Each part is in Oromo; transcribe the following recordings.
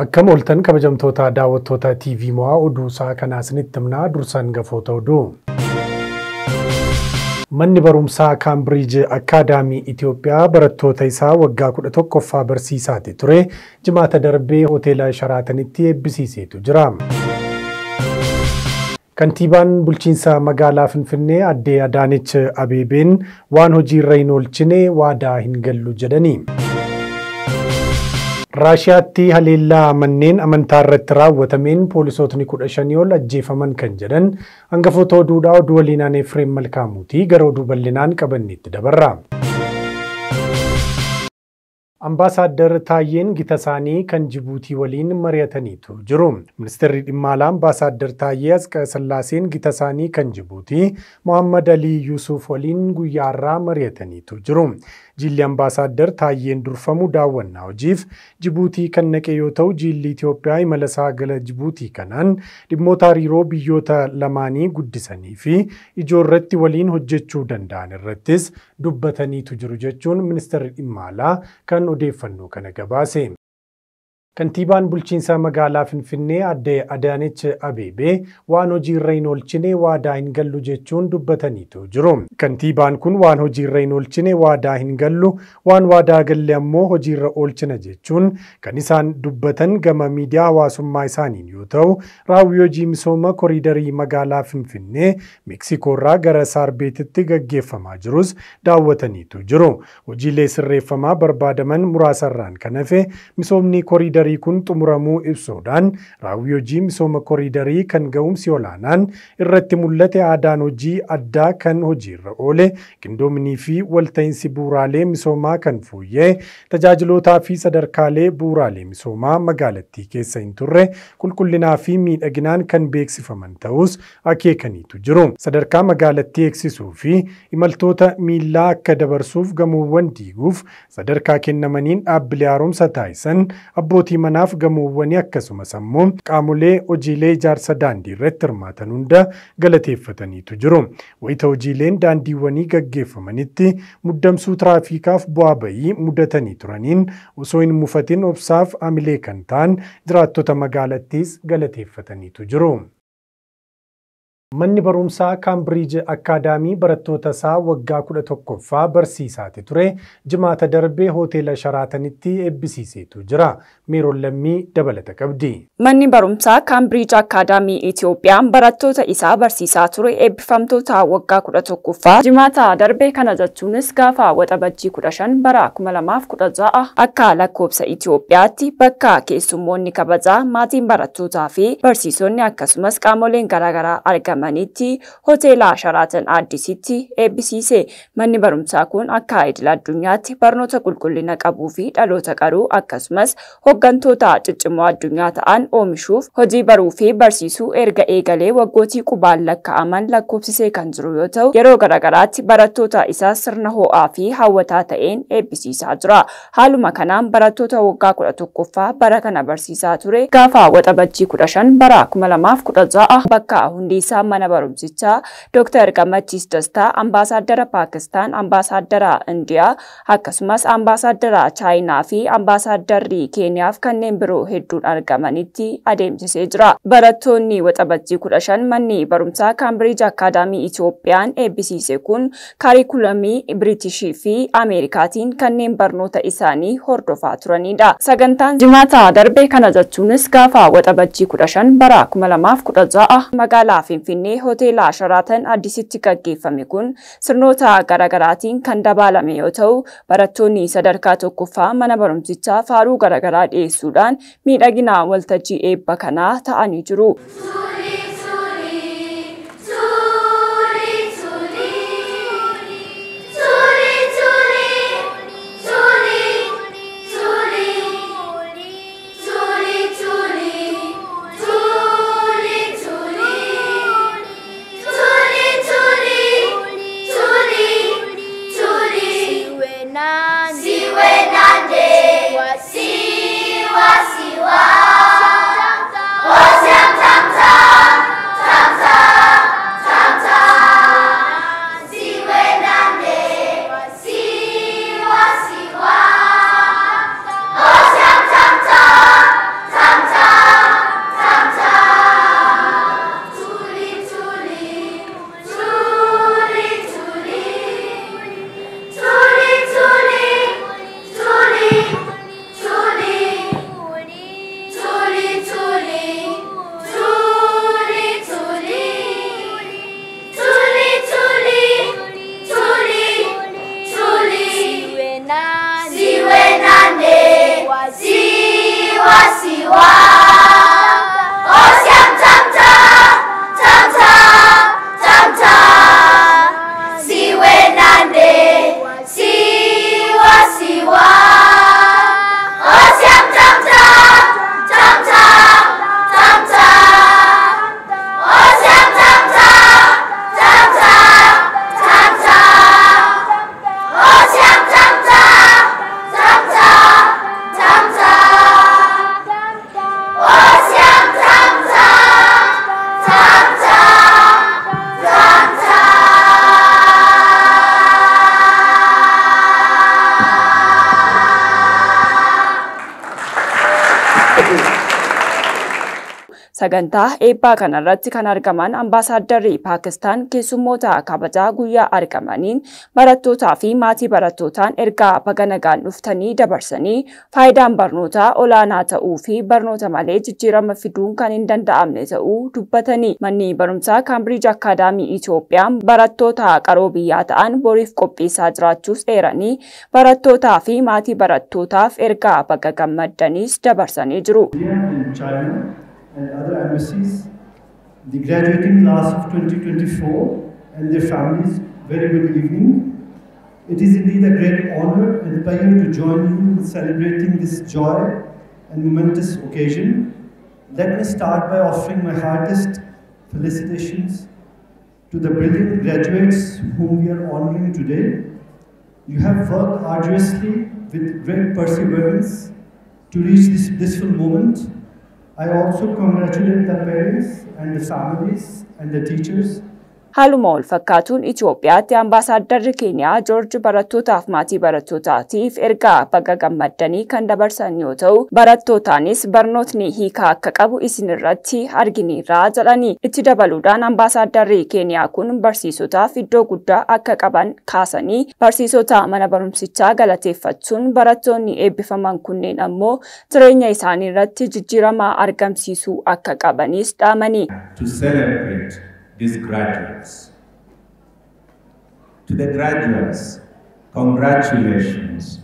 Akkam ooltan kabajamtoota daawwattoota TV mo'aa oduu isaa kanaa isinitti himnaa dursaan gafoota oduu. Manni barumsaa Kaambiriij Akaadaamii Itoophiyaa barattoota isaa waggaa kudha tokkoffaa barsiisaati ture jimaata darbee hoteela Sharaatanitti eebbisiiseetu jira. Kantiibaan bulchiinsa magaalaa Finfinnee addee Adaanech Abeebeen waan hojiirra hin oolchine waadaa hin gallu jedhani. Raashiyaatti haleellaa manneen amantaa irratti raawwatameen poolisootni kudha shanii ol ajjeefaman kan jedhan hangafoota oduudhaa oduu waliinaan Efreem Malkaamuutii gara oduu bal'inaan qabanneetti dabarra. Ambaasaadder Taayyeen gita isaanii kan Jibuutii waliin mari'ataniitu jiru. Ministeerri dhimma alaa Ambaasaadder Taayyee Asqasillaaseen gita isaanii kan Jibuutii Mohammad Alii Yuusuf waliin guyyaa har'aa mari'ataniitu jiru. Jilli Ambaasaadder Taayyeen durfamu daawwannaa hojiif Jibuutii kan naqe yoo ta'u, jilli Itoophiyaa imala isaa gara Jibuutii kanaan dhimmoota hariiroo biyyoota lamaanii guddisanii fi ijoo irratti waliin hojjechuu danda'an irrattis dubbataniitu jiru jechuun ministeerri dhimma alaa kan odeeffannoo kana gabaase. Kantiibaan bulchiinsa magaalaa Finfinnee addee Adaanech Abeebee waan hojiirra hin oolchine waadaa hin gallu jechuun dubbataniitu jiru. Kantiibaan kun waan hojiirra hin oolchine waadaa hin gallu, waan waadaa galle ammoo hojiirra oolchina jechuun kan isaan dubbatan gama miidiyaa hawaasummaa isaaniin yoo ta'u, raawwii hojii misooma koriidarii magaalaa Finfinnee Meksikoorraa gara Saarbeetitti gaggeeffamaa jirus daawwataniitu jiru. Hojiilee sirreeffamaa barbaadaman muraasarraan kan hafe misoomni koriidarii koriidarii kun xumuramuu ibsuudhaan raawwii hojii misooma koriidarii kan ga'umsi olaanaan irratti mul'ate aadaan hojii addaa kan hojiirra oole qindoominii fi walta'iinsi bu'uuraalee misoomaa kan fooyya'e tajaajilootaa fi sadarkaalee bu'uuraalee misoomaa magaalattii keessa hin turre qulqullinaa fi miidhaginaan kan beeksifaman ta'us akeekaniitu jiru. Sadarkaa magaalattii eegsisuu fi imaltoota miillaa akka dabarsuuf gamoowwan diiguuf sadarkaa kennamaniin dhaabbilee haaromsa taasisan abbootii abbootii manaaf gamoowwanii akkasumas ammoo qaamolee hojiilee ijaarsa daandii irratti hirmaatan hunda galateeffataniitu jiru. Wayita hojiileen daandiiwwanii gaggeeffamanitti muddamsuu tiraafiikaaf bu'aa bayii mudatanii turaniin osoo hin mufatin obsaaf amilee kan ta'an jiraattota magaalattiis galateeffataniitu jiru. Manni barumsaa Kaambiriij Akaadaamii barattoota isaa waggaa kudha tokkoffaa barsiisaati ture jimaata darbee hoteela Sharaatanitti eebbisiiseetu jira. Meeroon lammii dabalata qabdi. Manni barumsaa Kaambiriij Akaadaamii Itiyoophiyaan barattoota isaa barsiisaa ture eebbifamtoota waggaa kudha tokkoffaa jimaata darbee kana jechuunis gaafa waxabajjii kudha shan bara kuma lamaaf kudha ja'a akka lakkoobsa Itiyoophiyaatti bakka keessummoonni kabajaa maatiin barattootaa fi barsiisonni akkasumas qaamoleen garaagaraa argaman. Argamanitti hoteela Sharaatan Addisitti eebbisiise. Manni barumsaa kun akka idil addunyaatti barnoota qulqullina qabuu fi dhaloota qaruu akkasumas hooggantoota ciccimoo addunyaa ta'an oomishuuf hojii baruu fi barsiisuu erga eegalee waggootii qubaan lakkaa'aman lakkoofsisee kan jiru yoo ta'u yeroo garaagaraatti barattoota isaa sirna ho'aa fi hawwataa ta'een eebbisiisaa jira. Haaluma kanaan barattoota waggaa kudha tokkoffaa bara kana barsiisaa ture gaafa waxabajjii kudha shan bara kuma lamaaf kudha ja'a bakka hundi isaa Ambaasaadara Paakistaan, Ambaasaadara Indiyaa, akkasumas Ambaasaadara Chaayinaa fi Ambaasaaddarri Keeniyaaf kanneen biroo hedduun argamanitti adeemsisee jira. Barattoonni waxabajjii kudha shan manni barumsaa Kaambiriij Akaadaamii Itiyoophiyaan eebbisiise kun kaarikulamii Biritishii fi Ameerikaatiin kanneen barnoota isaanii hordofaa turanidha. Sagantaan jimaata darbee kana jechuunis gaafa waxabajjii kudha shan bara kuma lamaaf kudha ja'a magaalaa Finfinnee hoteela Sharaatan Addisitti gaggeeffame kun sirnoota garaagaraatiin kan dabalame yoo ta'u barattoonni sadarkaa tokkoffaa mana barumsichaa faaruu garaagaraa dhiyeessuudhaan miidhagina waltajjii eebba kanaa ta'anii jiru. Sagantaa eebbaa kanarratti kan argaman ambaasaaddarri Paakistaan keessummoota kabajaa guyyaa argamaniin barattootaa fi maatii barattootaan ergaa baga nagaan dhuftanii dabarsanii faayidaan barnootaa olaanaa ta'uu fi barnoota malee jijjiirama fiduun kan hin danda'amne ta'uu dubbatanii manni barumsaa kaambiriij akkaadaamii Itoophiyaan barattoota qaroo biyyaa ta'an boriif qopheessaa jiraachuus eeranii barattootaa fi maatii barattootaaf ergaa baga gammaddaniis dabarsanii jiru. And other embassies, the graduating class of 2024 and their families, very good evening. It is indeed a great honor and pleasure to join you in celebrating this joy and momentous occasion. Let me start by offering my heartiest felicitations to the brilliant graduates whom we are honoring today. You have worked arduously with great perseverance to reach this blissful moment. I also congratulate the parents and the families and the teachers Haaluma wal fakkaatuun Itoophiyaatti ambaasaaddarri Keeniyaa Joorji barattootaaf maatii barattootaatiif ergaa baga gammaddanii kan dabarsan yoo ta'u, barattootaanis barnootni hiikaa akka qabu isin irratti arginiirraa jedhanii. Itti dabaluudhaan ambaasaaddarri Keeniyaa kun barsiisotaaf iddoo guddaa akka qaban kaasanii barsiisota mana barumsichaa galateeffachuun barattoonni eebbifaman kunneen ammoo jireenya isaanii irratti jijjiirama argamsiisuu akka qabanis dhaamanii. These graduates. To the graduates, congratulations.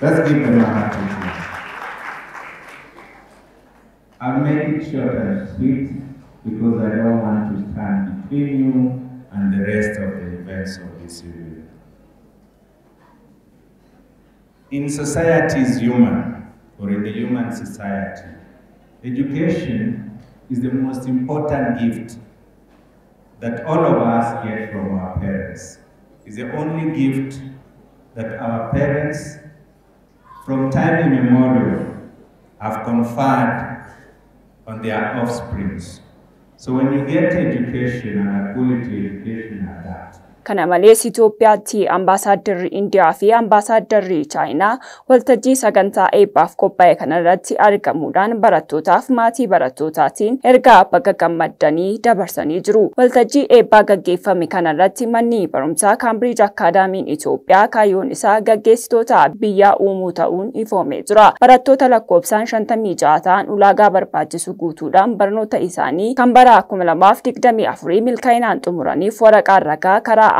Let's give them a hearty clap. I'll make it short and sweet because I don't want to stand between you and the rest of the events of this evening. In society's human, or in the human society, education is the most important gift that all of us get from our parents. It's the only gift that our parents, from time immemorial, have conferred on their offsprings. So when you get education and a quality education at that, Kana malees Itoophiyaatti ambaasaaddarri Indiyaa fi ambaasaaddarri Chaayinaa waltajjii sagantaa eebbaaf qophaa'e kanarratti argamuudhaan barattootaaf maatii barattootaatiin ergaa baga gammaddanii dabarsanii jiru. Waltajjii eebbaa gaggeeffame kanarratti manni barumsaa kaambiriij akkaadaamiin Itoophiyaa kaayyoon isaa gaggeessitoota biyyaa uumuu ta'uun ifoomee jira. Barattoota lakkoofsaan 56 ta'an ulaagaa barbaachisu guutuudhaan barnoota isaanii kan bara 2024 milkaa'inaan xumuraniif waraqaan ragaa karaa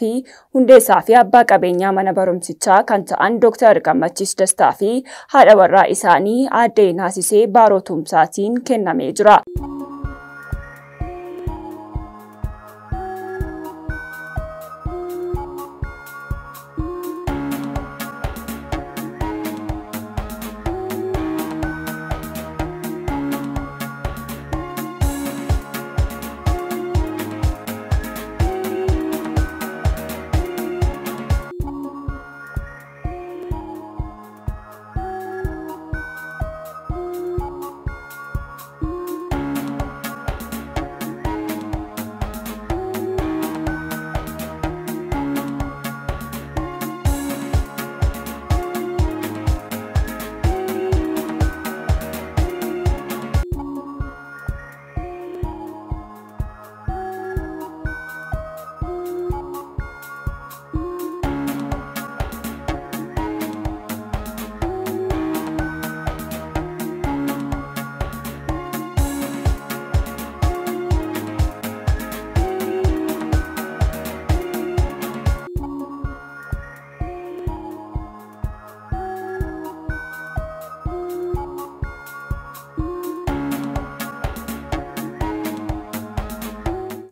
fi hundeessaa fi abbaa qabeenyaa mana barumsichaa kan ta'an Dr. Gammachiis Dastaa fi haadha warraa isaanii aadde Naasisee Baaroo Tumsaatiin kennamee jira.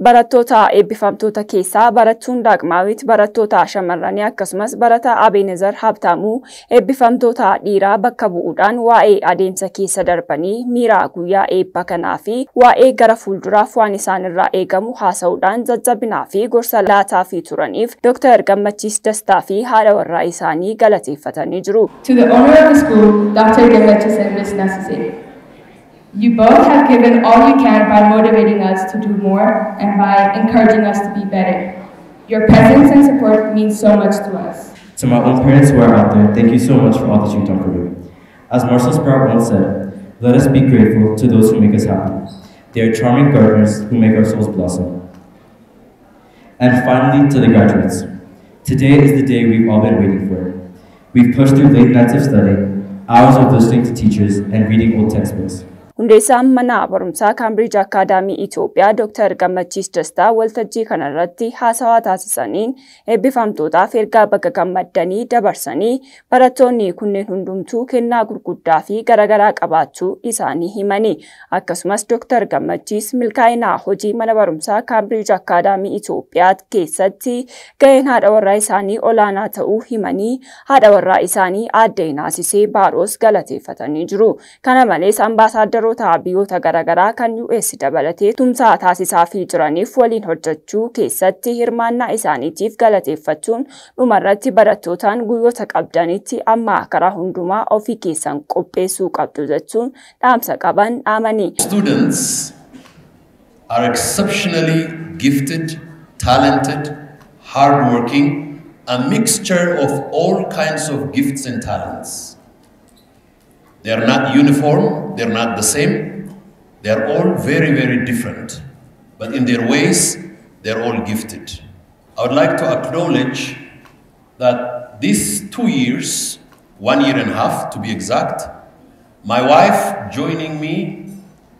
Barattoota eebbifamtoota keessaa barattuun Daaqmaawit barattoota shamarranii akkasumas barataa Abeenezar Habtaamuu eebbifamtoota dhiiraa bakka bu'uudhaan waa'ee adeemsa keessa darbanii miira guyyaa eebba kanaa fi waa'ee gara fuulduraaf waan isaan irraa eegamu haasa'uudhaan jajjabinaa fi gorsa laataa fi turaniif Dr. Gammachiis Dastaa fi haadha warraa isaanii galateeffatanii jiru. To the owner of the school, Dr. Gamachis and Ms. Nasise. You both have given all you can by motivating us to do more and by encouraging us to be better. Your presence and support means so much to us. To my own parents who are out there, thank you so much for all that you've done for me. As Marcel Sprout once said, let us be grateful to those who make us happy. They are charming gardeners who make our souls blossom. And finally, to the graduates. Today is the day we've all been waiting for. We've pushed through late nights of study, hours of listening to teachers, and reading old textbooks. Hundeessaan mana barumsaa Kaambiriij Akaadaamii Itoophiyaa Dr. Gammachiis Dastaa waltajjii kanarratti haasawaa taasisaniin eebbifamtootaaf ergaa baga gammaddanii dabarsanii barattoonni kunneen hundumtuu kennaa gurguddaa fi garaagaraa qabaachuu isaanii himani. Akkasumas Dr. Gammachiis milkaa'inaa hojii mana barumsaa Kaambiriij Akaadaamii Itoophiyaa keessatti ga'een haadha warraa isaanii olaanaa ta'uu himanii haadha warraa isaanii aadde Naasisee Baaroos galateeffatanii jiru. Kana malees ambaasaaddar ministeerota biyyoota garaagaraa kan US dabalatee tumsaa taasisaa fi jiraniif waliin hojjechuu keessatti hirmaannaa isaaniitiif galateeffachuun dhumarratti barattootaan guyyoota qabdanitti amma karaa hundumaa ofii keessan qopheessuu qabdu jechuun dhaamsa qaban dhaamanii. Students are exceptionally gifted, talented, hardworking, a mixture of all kinds of gifts and talents. They are not uniform, they're not the same. They're all very, very different. But in their ways, they're all gifted. I would like to acknowledge that these two years, one year and a half to be exact, my wife joining me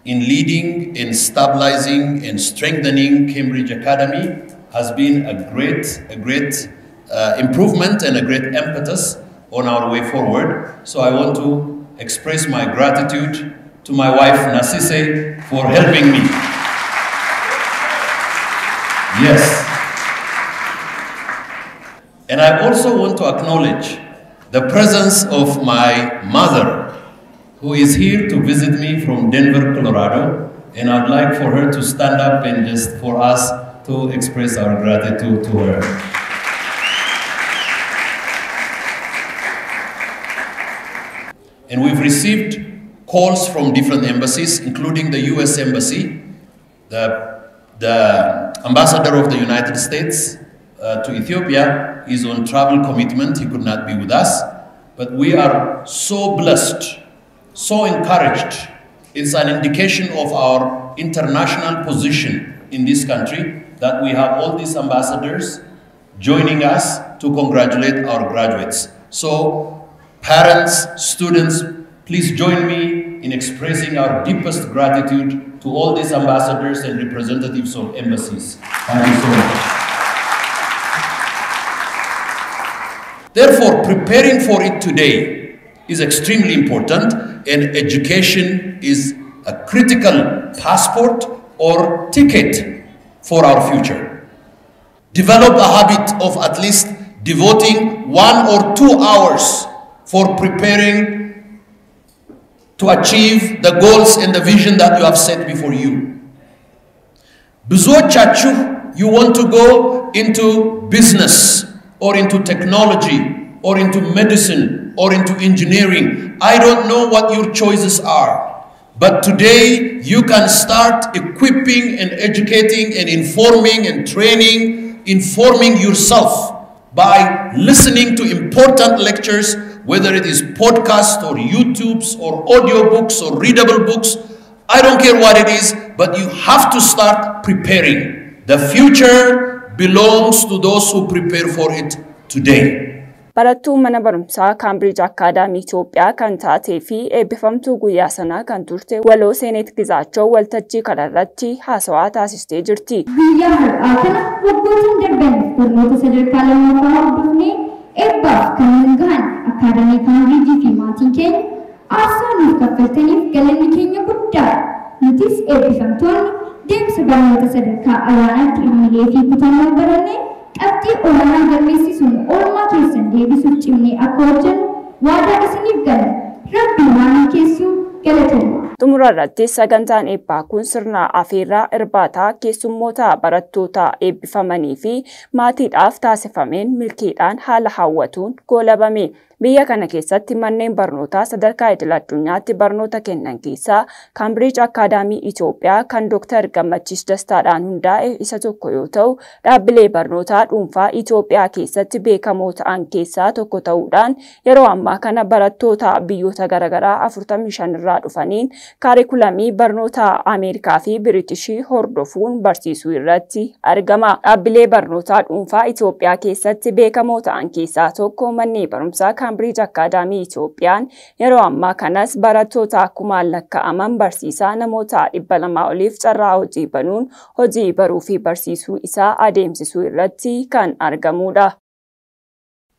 in leading, in stabilizing, and strengthening Cambridge Academy has been a great, a great uh, improvement and a great impetus on our way forward. So I want to express my gratitude to my wife Nasise for helping me. Yes. And I also want to acknowledge the presence of my mother, who is here to visit me from Denver, Colorado. And I'd like for her to stand up and just for us to express our gratitude to her. And we've received calls from different embassies, including the US Embassy, the, the ambassador of the United States uh, to Ethiopia is on travel commitment. He could not be with us. But we are so blessed, so encouraged. It's an indication of our international position in this country that we have all these ambassadors joining us to congratulate our graduates. So, parents, students, please join me in expressing our deepest gratitude to all these ambassadors and representatives of embassies. Thank you so much. Therefore, preparing for it today is extremely important, and education is a critical passport or ticket for our future. Develop a habit of at least devoting one or two hours for preparing to achieve the goals and the vision that you have set before you. ብዙዎቻችሁ you want to go into business or into technology or into medicine or into engineering. I don't know what your choices are. But today you can start equipping and educating and informing and training, informing yourself by listening to important lectures, whether it is podcasts or YouTubes or audiobooks or readable books. I don't care what it is, but you have to start preparing. The future belongs to those who prepare for it today. Barattuu mana barumsaa Kaambiriij Akaadaamii Itoophiyaa kan taatee fi eebbifamtuu guyyaa sanaa kan turte waloo seenet gizaachoo waltajjii kanarratti haasawaa taasistee jirti. Guyyaa har'aa kana waggootaan darbaniif barnoota sadarkaa lammaffaa hordofnee eebbaaf kanneen gahan akaadamii kaambiriijii fi maatiin keenya aarsaa nuuf kaffaltaniif galanni keenya guddaadha. Nutis eebbifamtoonni deemsa barnoota sadarkaa olaanaatti dhimmilee fi kutannoon barannee qabxii olaanaa galmeessisuun oolmaa keessan deebisuuf cimnee akka hojjennu waadaa isiniif gala. Rabbii waan keessuu galatoomaa. Xumura irratti sagantaan eebbaa kun sirna afeerraa irbaataa keessummoota barattoota eebbifamanii fi maatiidhaaf taasifameen milkiidhaan haala hawwatuun goolabame. Biyya kana keessatti manneen barnootaa sadarkaa idil addunyaatti barnoota kennan keessaa Kaambiriij Akaadaamii Itoophiyaa kan Dr. Gammachiis Dastaadhaan hundaa'e isa tokko yoo ta'u, dhaabbilee barnootaa dhuunfaa Itoophiyaa keessatti beekamoo ta'an keessaa tokko ta'uudhaan yeroo ammaa kana barattoota biyyoota garaagaraa 45 irraa dhufaniin kaarikulamii barnoota Ameerikaa fi Biritishii hordofuun barsiisuu irratti argama. Dhaabbilee barnootaa dhuunfaa Itoophiyaa keessatti beekamoo ta'an keessaa tokko manneen barumsaa Kaambiriij Akaadaamii Itoophiyaan yeroo ammaa kanas barattoota akkumaan lakkaa'aman barsiisaa namoota dhibba lamaa oliif carraa hojii banuun hojii baruu fi barsiisuu isaa adeemsisuu irratti kan argamudha.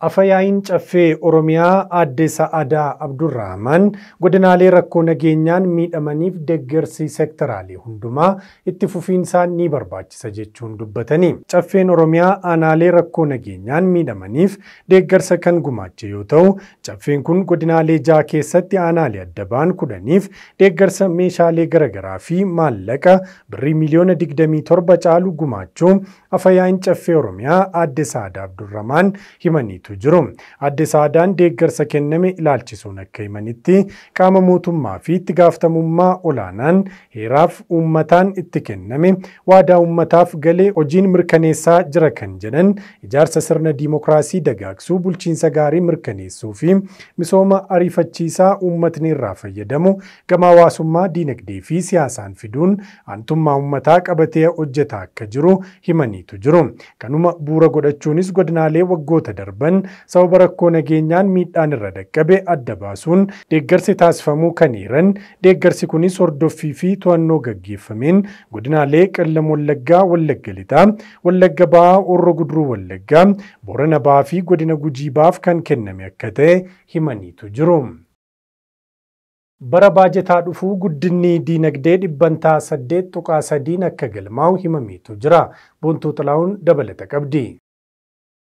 Afayaa'iin caffee Oromiyaa aadde Sa'aadaa Abdurrahman godinaalee rakkoo nageenyaan miidhamaniif deeggarsi sektoraalee hundumaa itti fufiinsaan ni barbaachisa jechuun dubbatanii. Caffeen Oromiyaa aanaalee rakkoo nageenyaan miidhamaniif deeggarsa kan gumaache yoo ta'u, caffeen kun godinaalee ja'a keessatti aanaalee adda ba'an kudhaniif deeggarsa meeshaalee garaagaraa fi maallaqa birrii miliyoona 27 caalu gumaachuu Afayaa'iin caffee Oromiyaa aadde Sa'aadaa Abdurrahman himaniitu jiru. Aadde Saadaan deeggarsa kenname ilaalchisuun akka himanitti qaama mootummaa fi itti gaafatamummaa olaanaan heeraaf uummataan itti kenname waadaa uummataaf galee hojiin mirkaneessaa jira kan jedhan ijaarsa sirna diimokiraasii dagaagsuu bulchiinsa gaarii mirkaneessuu fi misooma ariifachiisaa uummatni irraa fayyadamu gama hawaasummaa diinagdee fi siyaasaan fiduun aantummaa uummataa qabatee hojjetaa akka jiru himaniitu jiru. Kanuma bu'uura godhachuunis godinaalee waggoota darban sababa rakkoo nageenyaan miidhaan irra dhaqqabe adda baasuun deeggarsi taasifamuu kan hiran deeggarsi kunis hordoffii fi to'annoo gaggeeffameen godinaalee qellam wallaggaa wallagga lixaa wallagga ba'aa horroo guduruu wallaggaa boorana ba'aa fi godina gujii ba'aaf kan kenname akka ta'e himaniitu jiru. Bara baajetaa dhufuu guddinni diinagdee dhibbantaa saddeet tuqaa sadiin akka galmaa'u himameetu jira. Boontuu Xilaa'uun dabalata qabdi.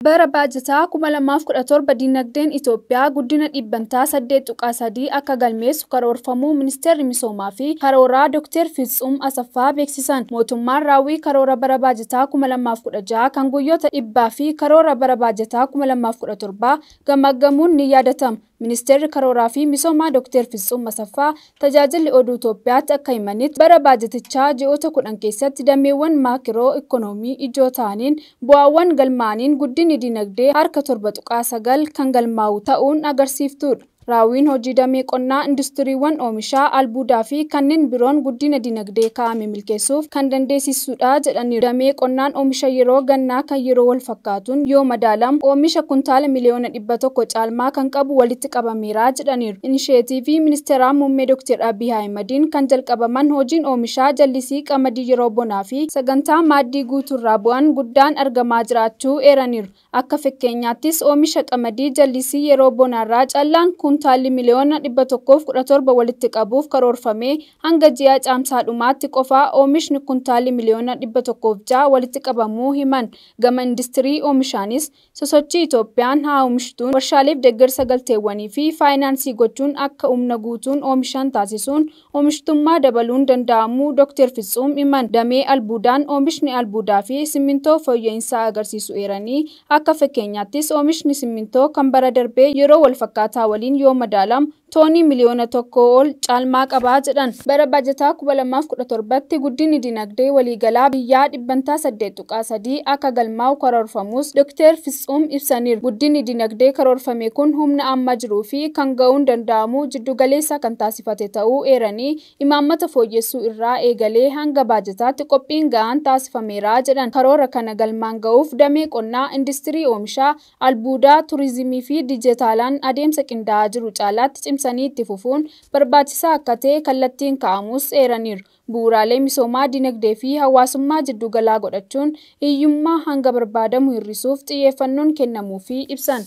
Bara baajataa 2017 dinagdeen Itoophiyaa guddina dhibbantaa 8.3 akka galmeessu karoorfamuu ministeerri misoomaa fi karooraa Dr. Fitsum Asaffaa beeksisan. Mootummaan raawwii karoora bara baajataa 2016 kan guyyoota dhibbaa fi karoora bara baajataa 2017 gamaggamuun ni yaadatama. Ministeerri karooraa fi misoomaa Dr. Fitsum Asaffaa tajaajilli oduu Itoophiyaatti akka himanitti bara baajatichaa ji'oota kudhan keessatti dameewwan maakiroo ikoonoomii ijoo ta'aniin bu'aawwan galmaaniin guddinni dinagdee harka torba tuqaa sagal kan galmaa'u ta'uun agarsiiftudha. Raawwiin hojii damee qonnaa industiriiwwan oomishaa albuudaa fi kanneen biroon guddina dinagdee kaa'ame milkeessuuf kan dandeessisudha jedhaniiru. Damee qonnaan oomisha yeroo gannaa kan yeroo wal fakkaatuun yoo madaalamu oomisha kuntaala miliyoona dhibba tokko caalmaa kan qabu walitti qabameera jedhaniiru. Inisheetiivii ministeeraa muummee Dr. Abiy Ahimadiin kan jalqabaman hojiin oomishaa jallisii qamadii yeroo bonaa fi sagantaa maaddii guutuurraa bu'aan guddaan argamaa jiraachuu eeraniiru. Akka fakkeenyaattis oomisha qamadii jallisii yeroo bonaarraa callaan kuntaalli miliyoona dhibba tokkoof kudha torba walitti qabuuf karoorfamee hanga ji'a caamsaa dhumaatti qofaa oomishni kuntaalli miliyoona dhibba tokkoof ja'a walitti qabamuu himan. Gama industirii oomishaanis sosochii Itoophiyaan haa oomishtuun warshaaleef deeggarsa galteewwanii fi faayinaansii gochuun akka humna guutuun oomishan taasisuun oomishtummaa dabaluun danda'amuu Dr. Fitsum himan. Damee albuudaan oomishni albuudaa fi simmintoo fooyya'insaa agarsiisu eeranii akka fakkeenyaattis oomishni simmintoo kan bara darbee yeroo wal fakkaataa waliin yoo dalam. Toonii miliyoona tokko ol caalmaa qabaa jedhan. Bara baajataa 2017tti guddinni dinagdee waliigalaa biyyaa dhibbantaa 8.3 akka galmaa'u karoorfamus Dr. Fitsum ibsaniiru. Guddinni dinagdee karoorfame kun humna amma jiruu fi kan ga'uun danda'amu jiddugaleessa kan taasifate ta'uu eeranii imaammata fooyyessuu irraa eegalee hanga baajataatti qophiin ga'aan taasifameera jedhan. Karoora kana galmaan ga'uuf damee qonnaa, industirii oomishaa, albuudaa, turizimii fi dijitaalaan adeemsa qindaa'aa jiru caalaatti cimsanii itti fufuun barbaachisaa akka ta'e kallattiin kaa'amus eeraniiru. Bu'uuraalee misoomaa dinagdee fi hawaasummaa jiddugalaa godhachuun hiyyummaa hanga barbaadamu hir'isuuf xiyyeeffannoon kennamuufii ibsan.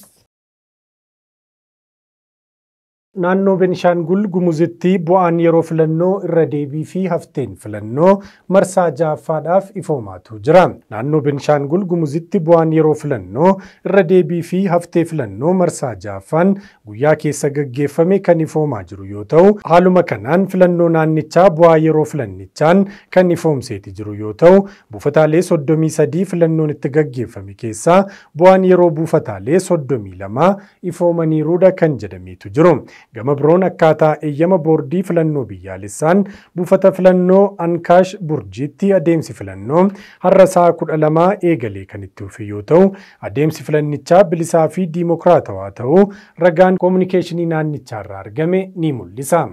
Naannoo Benishaangul Gumuzitti bu'aan yeroo filannoo irra deebii fi hafteen filannoo marsaa ja'affaadhaaf ifoomaatu jira. Naannoo Benishaangul Gumuzitti bu'aan yeroo filannoo irra deebii fi haftee filannoo marsaa ja'affaan guyyaa keessa gaggeeffame kan ifoomaa jiru yoo ta'u, haaluma kanaan filannoo naannichaa bu'aa yeroo filannichaan kan ifoomseeti jiru yoo ta'u, buufataalee 33 filannoon itti gaggeeffame keessaa bu'aan yeroo buufataalee 32 ifoomaniiruudha kan jedhameetu jiru. Gama biroon akkaataa eeyyama boordii filannoo biyyaalessaan buufata filannoo Ankaash Burjiitti adeemsi filannoo har'a sa'a kudha lamaa eegalee kan itti fufe yoo ta'u adeemsi filannichaa bilisaa fi diimokiraatawaa ta'uu ragaan koominikeeshinii naannichaarraa argame ni mul'isa.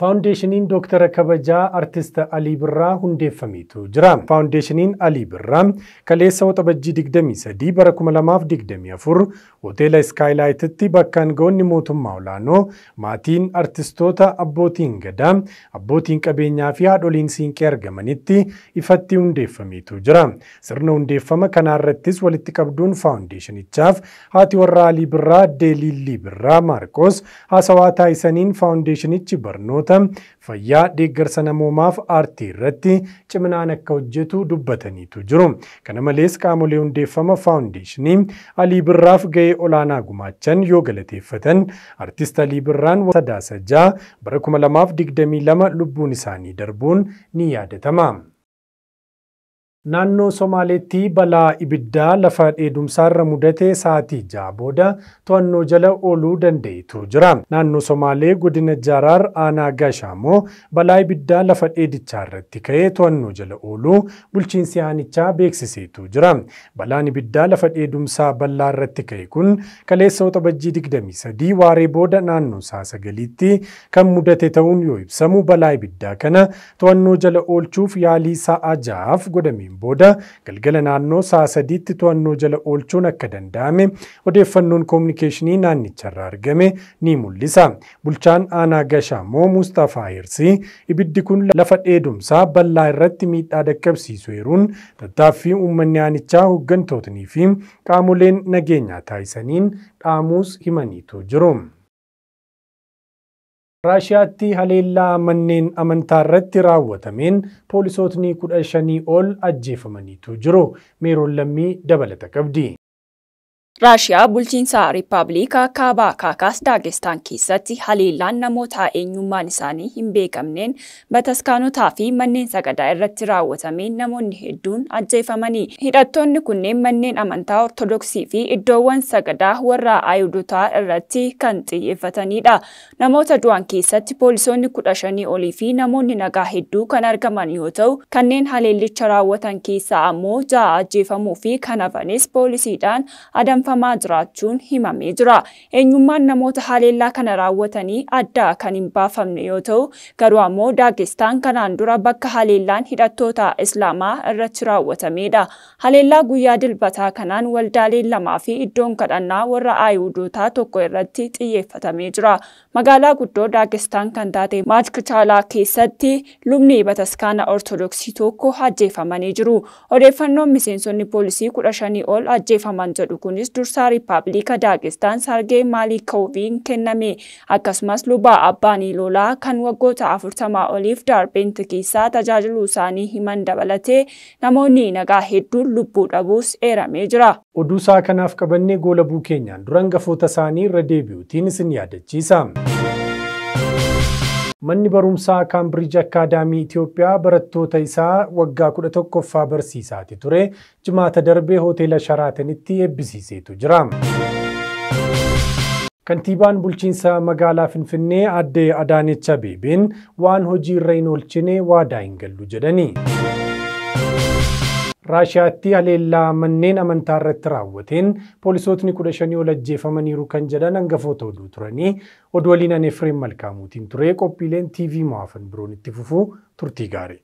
Faawundeeshiniin Dooktara Kabajaa Artist Alii Birraa hundeeffameetu jira. Faawundeeshiniin Alii Birraa kaleessa waxabajjii 23 bara 2024 hoteela Iskaayilaayititti bakka aangawoonni mootummaa olaanoo maatiin artistoota abbootiin gadaa, abbootiin qabeenyaa fi haadholiin siinqee argamanitti ifatti hundeeffameetu jira. Sirna hundeeffama kanaarrattis walitti qabduun faawundeeshinichaaf haati warraa Alii Birraa addee Liillii Birraa Maarqos haasawaa taasisaniin faawundeeshinichi barnoota fayyaa deeggarsa namoomaaf aartii irratti ciminaan akka hojjetu dubbataniitu jiru. Kana malees qaamolee hundeeffama faawundeeshinii Alii Birraaf gahee olaanaa gumaachan yoo galateeffatan artist Alii Birraan sadaasa ja'a bara 2022 lubbuun isaanii darbuun ni yaadatama. Naannoo Somaaleetti balaa ibiddaa lafa dheedumsaarra mudate sa'aatii ja'a booda to'annoo jala ooluu danda'etu jira. Naannoo Somaalee godina Jaraar aanaa Gashaamoo balaa ibiddaa lafa dheedichaa irratti ka'ee to'annoo jala ooluu bulchiinsi aanichaa beeksiseetu jira. Balaan ibiddaa lafa dheedumsaa bal'aa irratti ka'e kun kaleessa waxabajjii 23 waaree booda naannoo sa'a sagaliitti kan mudate ta'uun yoo ibsamu balaa ibiddaa kana to'annoo jala oolchuuf yaalii sa'a ja'aaf godhameen booda galgala naannoo sa'a sadiitti to'annoo jala oolchuun akka danda'ame odeeffannoon koominikeeshinii naannicharraa argame ni mul'isa. Bulchaan aanaa Gashaamoo Mustafaa Hirsii ibiddi kun lafa dheedumsaa bal'aa irratti miidhaa dhaqqabsiisu eeruun tattaaffii uummanni aanichaa hooggantootnii fi qaamoleen nageenyaa taasisaniin dhaamuus himaniitu jiru. Raashiyaatti haleellaa manneen amantaa irratti raawwatameen poolisootni kudha shanii ol ajjeefamaniitu jiru. Meeroon lammii dabalata qabdi. Raashiyaa bulchiinsa Riippaabilika Kaabaa Kaakaas Daagestaan keessatti haleellaan namoota eenyummaan isaanii hin beekamneen bataskaanotaa fi manneen sagadaa irratti raawwatameen namoonni hedduun ajjeefamanii. Hidhattoonni kunneen manneen amantaa Ortodoksii fi iddoowwan sagadaa warra Ayihudotaa irratti kan xiyyeeffatanidha. Namoota du'an keessatti poolisoonni kudha shanii olii fi namoonni nagaa hedduu kan argaman yoo ta'u, kanneen haleellicha raawwatan keessaa ammoo ja'a ajjeefamuu fi kan hafanis poolisiidhaan adamfamaa jiraachuun himamee jira. Eenyummaan namoota haleellaa kana raawwatanii adda kan hin baafamne yoo ta'u, garuu ammoo Daagestaan kanaan dura bakka haleellaan hidhattoota Islaamaa irratti raawwatamedha. Haleellaa guyyaa dilbataa kanaan waldaaleen lamaa fi iddoon kadhannaa warra Ayihudotaa tokko irratti xiyyeeffatamee jira. Magaalaa guddoo Daagestaan kan taate Maachkichalaa keessatti lubni bataskaana Ortodoksii tokko ajjeefamanii jiru. Odeeffannoon miseensonni poolisii kudha shanii ol ajjeefaman jedhu kunis dursaa Riippaabilika Daagestaan Sargee Maalikoviin kenname. Akkasumas lubaa Abbaanii Lolaa kan waggoota afurtamaa oliif Daarbent keessaa tajaajiluu isaanii himan dabalatee namoonni nagaa hedduun lubbuu dhabuus eeramee jira. Oduu isaa kanaaf qabannee goolabuu keenyaan dura hangafoota isaanii irra deebi'uutiin isin yaadachiisa. Manni barumsaa Kaambiriij Akaadaamii Itoophiyaa barattoota isaa waggaa 11ffaa barsiisaati ture jimaata darbee hoteela Sharaatanitti eebbisiiseetu jira. Kantiibaan bulchiinsa magaalaa Finfinnee aadde Adaanech Abeebeen waan hojii irra hin oolchine waadaa hin gallu jedhani. Raashiyaatti haleellaa manneen amantaa irratti raawwateen poolisootni kudha shanii ol ajjeefamaniiru kan jedhan hangafoota oduu turanii oduu waliin ani Efreem Malkaamuutiin ture qophiileen TV mo'aafan biroon itti fufuu turtii gaarii.